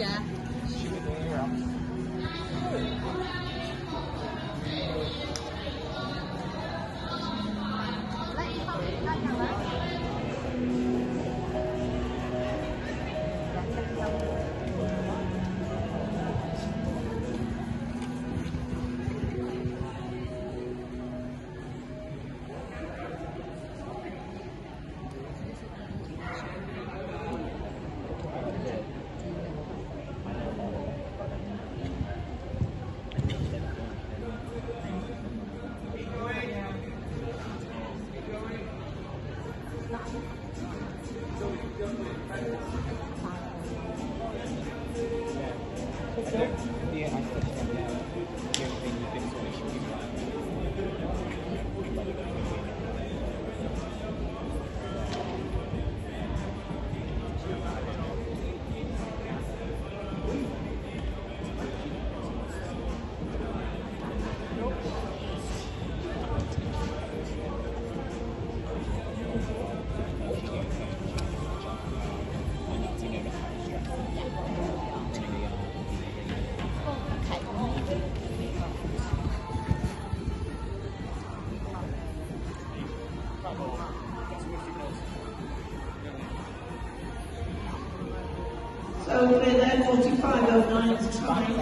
Yeah. Thank you. So we're there 4509 time.